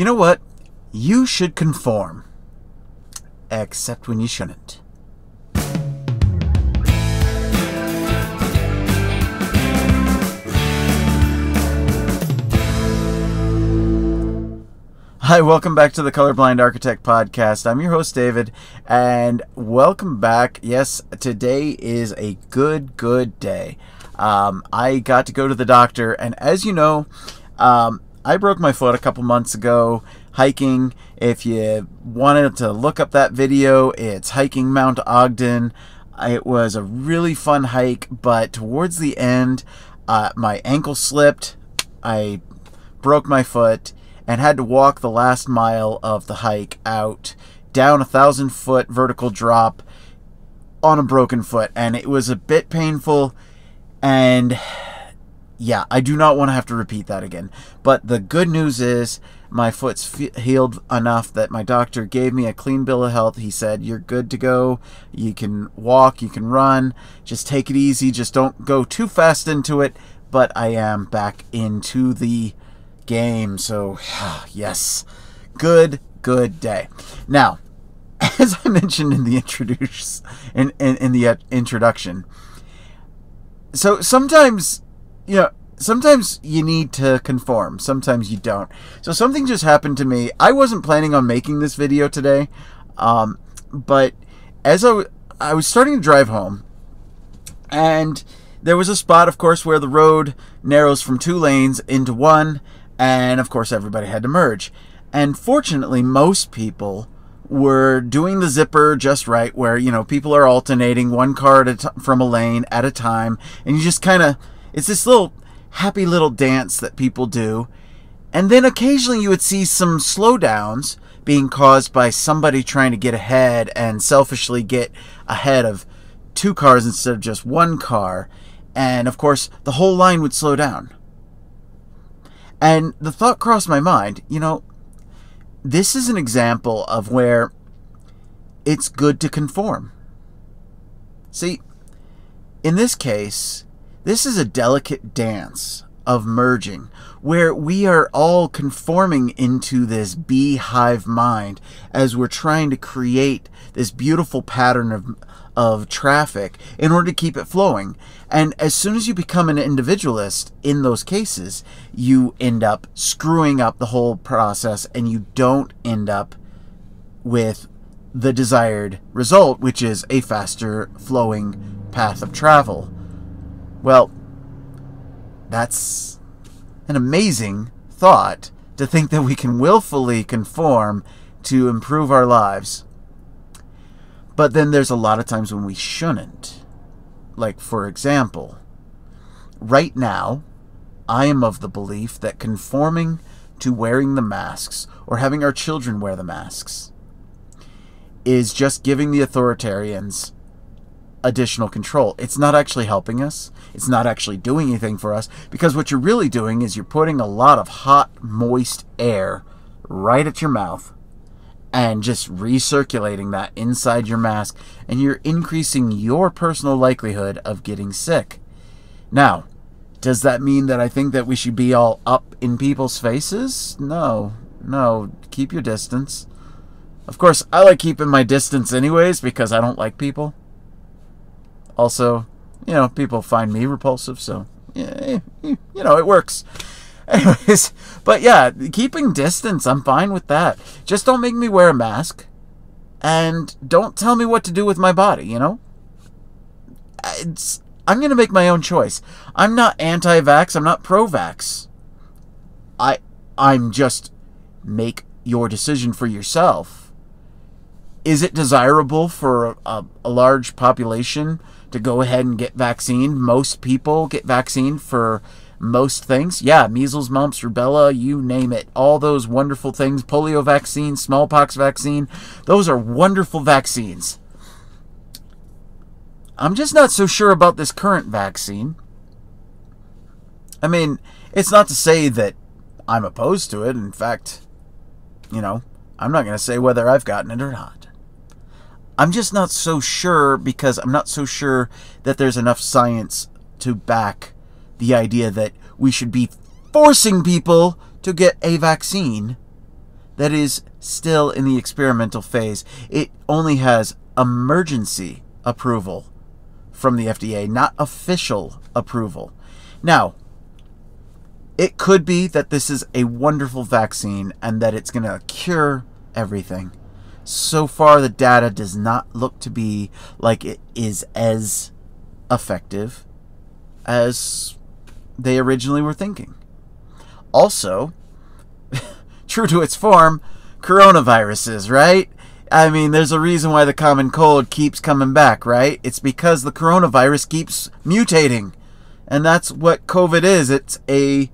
You know what? You should conform. Except when you shouldn't. Hi, welcome back to the Colorblind Architect Podcast. I'm your host, David, and welcome back. Yes, today is a good, good day. Um, I got to go to the doctor, and as you know, um, I broke my foot a couple months ago hiking. If you wanted to look up that video, it's hiking Mount Ogden. It was a really fun hike, but towards the end, uh, my ankle slipped. I broke my foot and had to walk the last mile of the hike out down a thousand foot vertical drop on a broken foot. And it was a bit painful. And yeah, I do not want to have to repeat that again. But the good news is my foot's healed enough that my doctor gave me a clean bill of health. He said, You're good to go. You can walk, you can run. Just take it easy. Just don't go too fast into it. But I am back into the game. So, yes, good, good day. Now, as I mentioned in the introduce in, in, in the uh, introduction, so sometimes, you know, sometimes you need to conform, sometimes you don't. So something just happened to me. I wasn't planning on making this video today, um, but as I, I was starting to drive home, and there was a spot, of course, where the road narrows from two lanes into one, and of course everybody had to merge. And fortunately, most people were doing the zipper just right, where you know people are alternating one car from a lane at a time, and you just kind of it's this little happy little dance that people do. And then occasionally you would see some slowdowns being caused by somebody trying to get ahead and selfishly get ahead of two cars instead of just one car. And of course, the whole line would slow down. And the thought crossed my mind, you know, this is an example of where it's good to conform. See, in this case, this is a delicate dance of merging where we are all conforming into this beehive mind as we're trying to create this beautiful pattern of of traffic in order to keep it flowing. And as soon as you become an individualist in those cases, you end up screwing up the whole process and you don't end up with the desired result, which is a faster flowing path of travel. Well, that's an amazing thought to think that we can willfully conform to improve our lives. But then there's a lot of times when we shouldn't. Like, for example, right now, I am of the belief that conforming to wearing the masks or having our children wear the masks is just giving the authoritarians additional control. It's not actually helping us. It's not actually doing anything for us because what you're really doing is you're putting a lot of hot, moist air right at your mouth and just recirculating that inside your mask, and you're increasing your personal likelihood of getting sick. Now, does that mean that I think that we should be all up in people's faces? No, no, keep your distance. Of course, I like keeping my distance anyways because I don't like people. Also, you know, people find me repulsive, so, yeah, eh, eh, you know, it works. Anyways, but yeah, keeping distance, I'm fine with that. Just don't make me wear a mask. And don't tell me what to do with my body, you know? It's, I'm going to make my own choice. I'm not anti-vax, I'm not pro-vax. I I'm just make your decision for yourself. Is it desirable for a, a large population to go ahead and get vaccine? Most people get vaccine for most things. Yeah, measles, mumps, rubella, you name it. All those wonderful things. Polio vaccine, smallpox vaccine. Those are wonderful vaccines. I'm just not so sure about this current vaccine. I mean, it's not to say that I'm opposed to it. In fact, you know, I'm not going to say whether I've gotten it or not. I'm just not so sure because I'm not so sure that there's enough science to back the idea that we should be forcing people to get a vaccine that is still in the experimental phase. It only has emergency approval from the FDA, not official approval. Now, it could be that this is a wonderful vaccine and that it's going to cure everything. So far, the data does not look to be like it is as effective as they originally were thinking. Also, true to its form, coronaviruses, right? I mean, there's a reason why the common cold keeps coming back, right? It's because the coronavirus keeps mutating. And that's what COVID is. It's a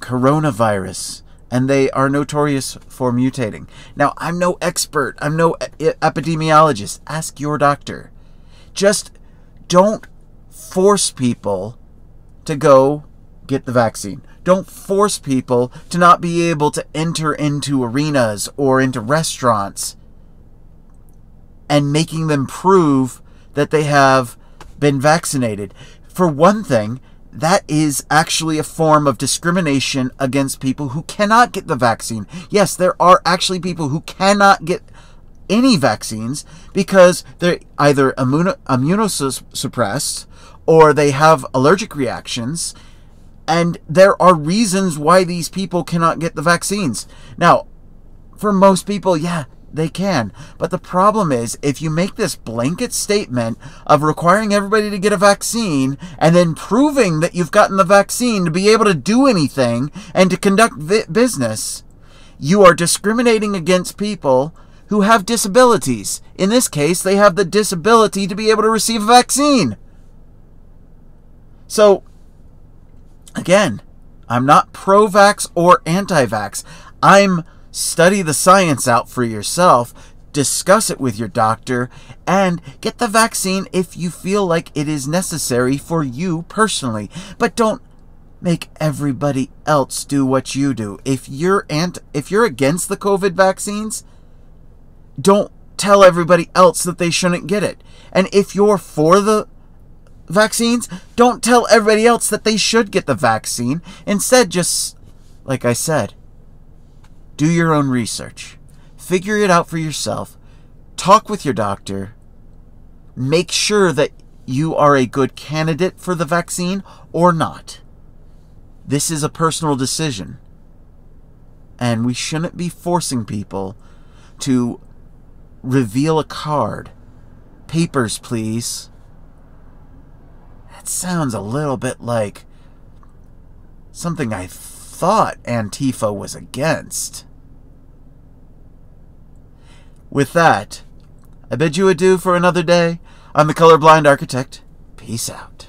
coronavirus. And they are notorious for mutating. Now, I'm no expert. I'm no epidemiologist. Ask your doctor. Just don't force people to go get the vaccine. Don't force people to not be able to enter into arenas or into restaurants and making them prove that they have been vaccinated. For one thing, that is actually a form of discrimination against people who cannot get the vaccine. Yes, there are actually people who cannot get any vaccines because they're either immunosuppressed or they have allergic reactions and there are reasons why these people cannot get the vaccines. Now, for most people, yeah, they can. But the problem is, if you make this blanket statement of requiring everybody to get a vaccine and then proving that you've gotten the vaccine to be able to do anything and to conduct business, you are discriminating against people who have disabilities. In this case, they have the disability to be able to receive a vaccine. So, Again, I'm not pro vax or anti vax. I'm study the science out for yourself, discuss it with your doctor, and get the vaccine if you feel like it is necessary for you personally. But don't make everybody else do what you do. If you're if you're against the COVID vaccines, don't tell everybody else that they shouldn't get it. And if you're for the vaccines, don't tell everybody else that they should get the vaccine. Instead, just, like I said, do your own research. Figure it out for yourself. Talk with your doctor. Make sure that you are a good candidate for the vaccine or not. This is a personal decision. And we shouldn't be forcing people to reveal a card. Papers, please. That sounds a little bit like something I thought Antifa was against. With that, I bid you adieu for another day. I'm the colorblind architect. Peace out.